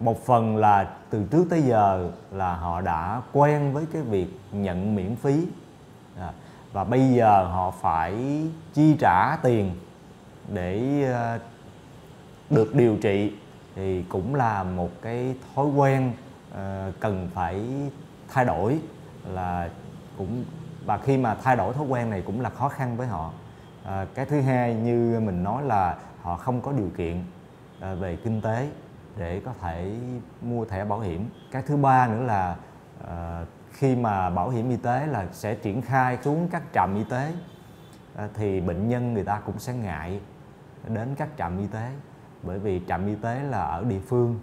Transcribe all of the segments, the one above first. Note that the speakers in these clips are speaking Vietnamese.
một phần là từ trước tới giờ là họ đã quen với cái việc nhận miễn phí. À, và bây giờ họ phải chi trả tiền để ờ, được điều trị thì cũng là một cái thói quen ờ, cần phải thay đổi. Là cũng và khi mà thay đổi thói quen này cũng là khó khăn với họ. À, cái thứ hai như mình nói là họ không có điều kiện à, về kinh tế để có thể mua thẻ bảo hiểm. Cái thứ ba nữa là uh, khi mà bảo hiểm y tế là sẽ triển khai xuống các trạm y tế uh, thì bệnh nhân người ta cũng sẽ ngại đến các trạm y tế. Bởi vì trạm y tế là ở địa phương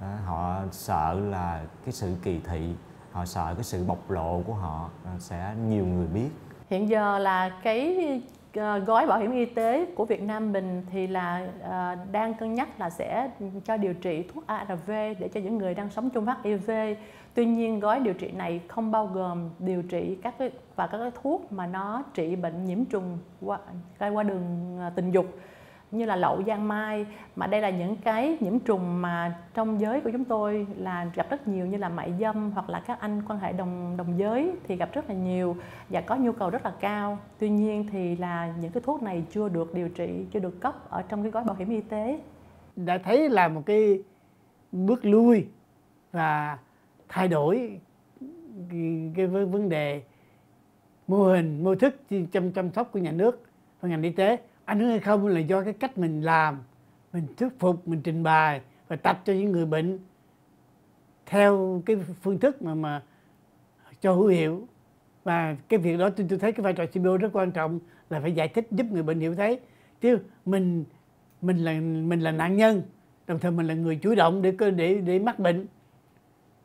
à, họ sợ là cái sự kỳ thị họ sợ cái sự bộc lộ của họ à, sẽ nhiều người biết. Hiện giờ là cái Ờ, gói bảo hiểm y tế của Việt Nam mình thì là uh, đang cân nhắc là sẽ cho điều trị thuốc ARV để cho những người đang sống chung HIV. Tuy nhiên gói điều trị này không bao gồm điều trị các cái và các cái thuốc mà nó trị bệnh nhiễm trùng qua qua đường ờ, tình dục như là lậu giang mai mà đây là những cái nhiễm trùng mà trong giới của chúng tôi là gặp rất nhiều như là mại dâm hoặc là các anh quan hệ đồng đồng giới thì gặp rất là nhiều và có nhu cầu rất là cao. Tuy nhiên thì là những cái thuốc này chưa được điều trị chưa được cấp ở trong cái gói bảo hiểm y tế. Đã thấy là một cái bước lui và thay đổi cái, cái vấn vấn đề mô hình mô thức chăm chăm sóc của nhà nước và ngành y tế ảnh hưởng hay không là do cái cách mình làm mình thuyết phục mình trình bày và tập cho những người bệnh theo cái phương thức mà mà cho hữu hiệu. Và cái việc đó tôi, tôi thấy cái vai trò CBO rất quan trọng là phải giải thích giúp người bệnh hiểu thấy. Chứ mình mình là mình là nạn nhân đồng thời mình là người chủ động để để để mắc bệnh.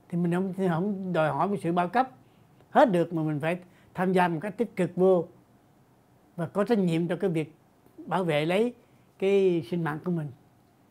Thì mình không thì không đòi hỏi một sự bao cấp hết được mà mình phải tham gia một cách tích cực vô và có trách nhiệm cho cái việc bảo vệ lấy cái sinh mạng của mình.